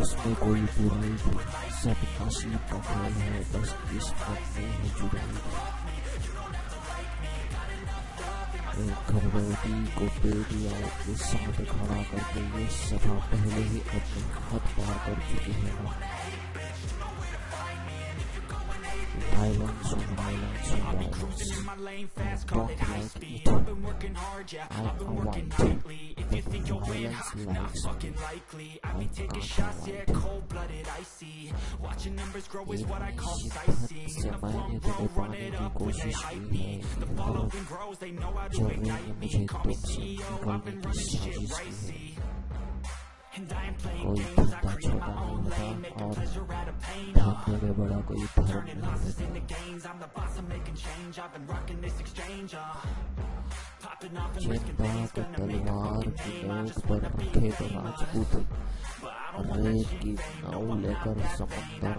उसमें कोई बुराई नहीं सब नसीब का खेल है बस किस्मत में है जुड़ाई एक घरवती को बेटिया के साथ खड़ा करके ये सभा पहले ही अपने हद पार कर चुकी है। Violence on violence on violence. Walk like you think you'll win? Not fucking likely. I be taking shots, yeah, cold-blooded, icy. Watching numbers grow is what I call sightseeing. The front row, run it up when they hype me. The following grows, they know how to ignite me. Call me CEO, I've been running shit ricey. And I am playing games, I create my own lane, making pleasure out of pain. Uh. Turning losses into gains, I'm the boss, I'm making change. I've been rocking this exchange, uh. के तलवार की नोक पर रखे राजपूत रेत की नाव लेकर समंदर